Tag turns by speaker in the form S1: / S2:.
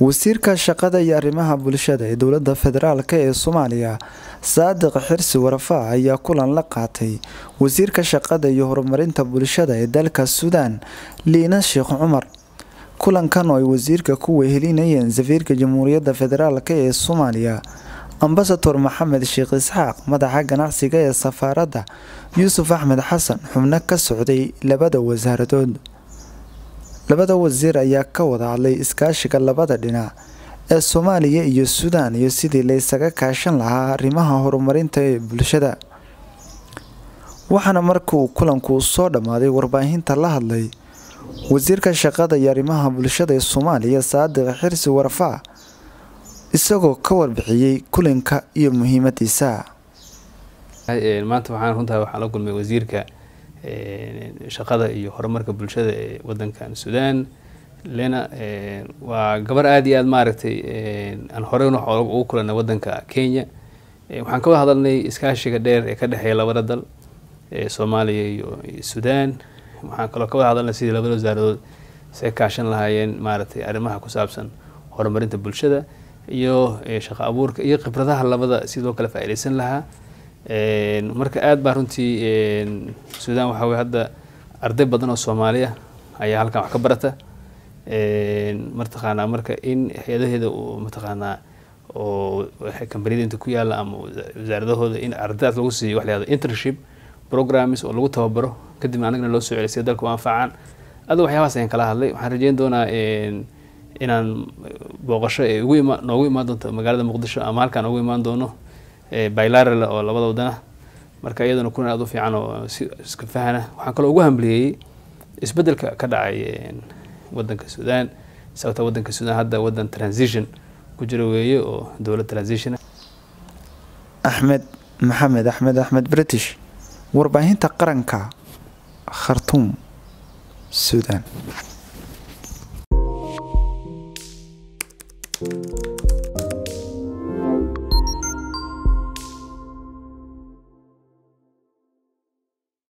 S1: wasiirka shaqada iyo arrimaha bulshada ee dowladda federaalk ee soomaaliya saadiq xirsi warafaa ayaa kulan la qaatay wasiirka shaqada iyo horumarinta bulshada ee dalka suudaan liina sheekh cumar. Kulankan oo ay wasiirka ku wehelinayeen safiirka jamhuuriyadda federaalk ee soomaaliya ambasador maxamed sheekh isxaaq madaxa ganacsiga ee safaaradda yuusuf axmed xasan xubno ka socday labada wasaaradood labada wasiir ayaa ka wada hadlay iskaashiga labada dhinac ee soomaaliya iyo suudaan iyo sidii la ysaga kaashan lahaa arrimaha horumarinta ee bulshada. Waxaana markuu kulanku soo dhammaaday warbaahinta la hadlay wasiirka shaqada iyo arrimaha bulshada ee soomaaliya saadiq xirsi warfaa isagoo ka warbixiyey kulanka iyo muhiimadiisa
S2: maanta waxaan runtaa waxaan la kulmay wasiirka shaqada iyo horumarka bulshada ee wadankan suudaan lena waa gabar aada iyo aada maaragtay aan horey ugu kulanay wadanka kenya. Waxaan ka wada hadalnay iskaashiga dheer ee ka dhexeeya labada dal soomaaliya iyo suudaan waxaan kaloo ka wada hadalnay sidii labada wasaaradood isaga kaashan lahaayeen maaragtay arrimaha ku saabsan horumarinta bulshada iyo shaqo abuurka iyo khibradaha labada sidoo kale faa-ideysan lahaa marka aada baa runtii suudaan waxaa wey hadda arday badan oo soomaaliya ayaa halkan wax ka barata. Mataqaanaa marka in hay'adaheeda mataqaanaa oo kambaniyada ku yaalla ama wasaaradahooda in ardaydaas lagu siiyo wax layahdo internship programs oo lagu tababaro kadibna anagna loo soo celiy sida dalka u anfacaan ada waxyaabahaas ayaan kala hadlay. Waxaan rajeyn doonaa inaan booqasho ee ugu ima noogu imaan doonto magaalada muqdisho ama halkaan ugu imaan doono bilaral oo labada wadana. Marka iyadana kulan aada u fiican oo iska fahana. Waxaan kaloo ugu hambaliyeyey isbeddelka ka dhacay wadanka suudaan sababta wadanka suudaan hadda wadan transition ku jira weeye oo dowlad transition
S1: axmed maxamed axmed axmed british warbaahinta qaranka khartuum suudaan